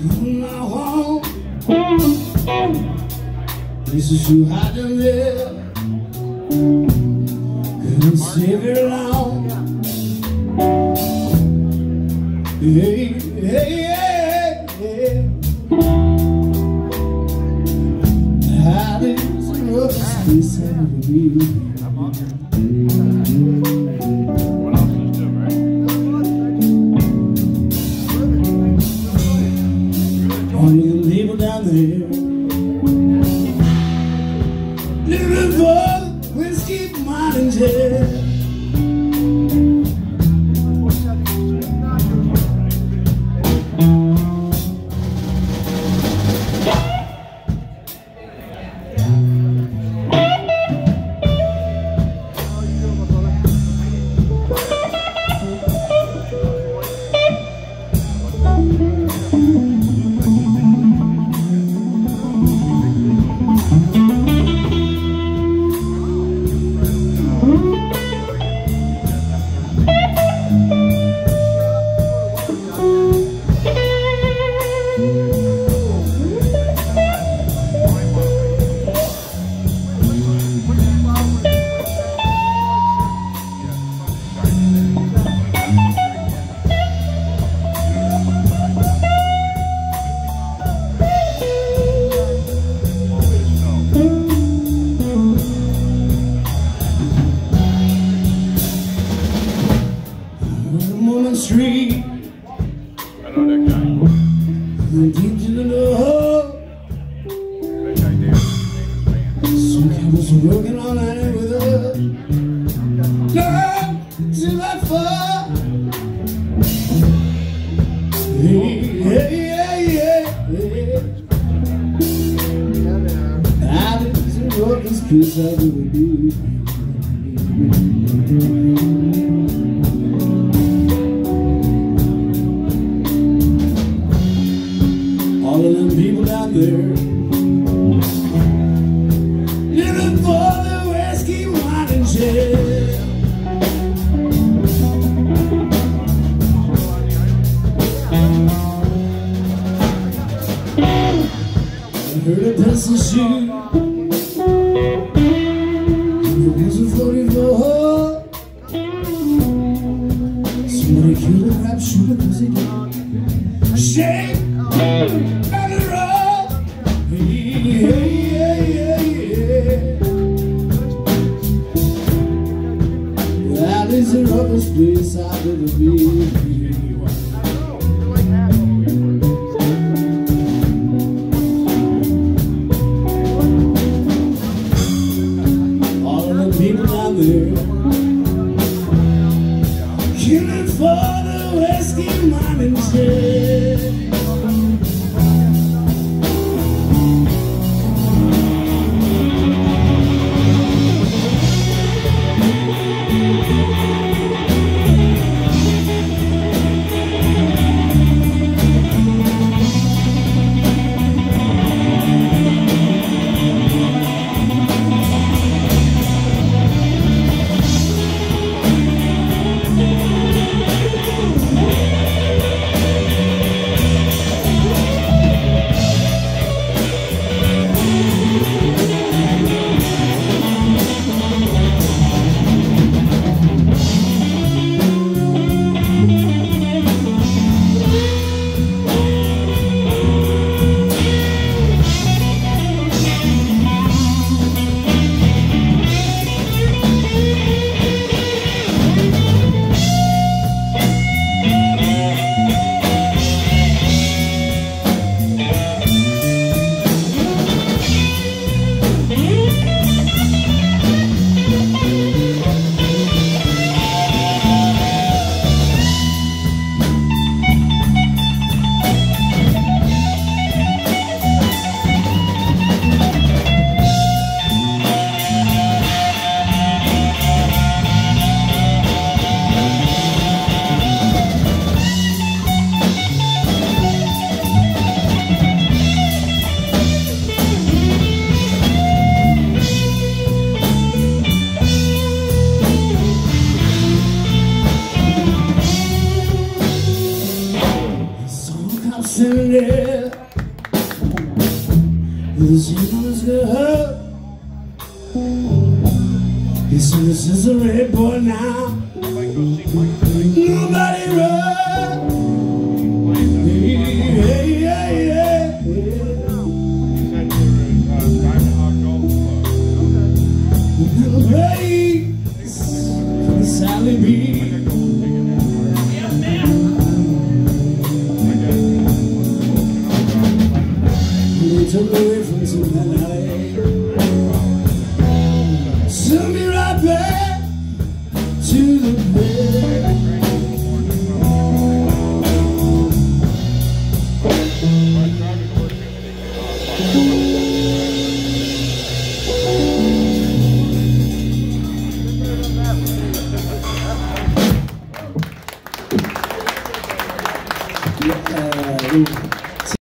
Going on. This is hard to live. Couldn't save it long. Hey, hey, hey, hey. How did this ever be? People down there roughest I've ever. All of them people down there Living for the whiskey, wine, and jail. I heard a pencil shoot. Killed a rap shooter because he did. Shake and roll. That is the roughest place I've ever been. All of the people there for the whiskey, wine, and a. He says, this is a red boy now. Nobody runs. boyfriends tonight Send me right back to the bed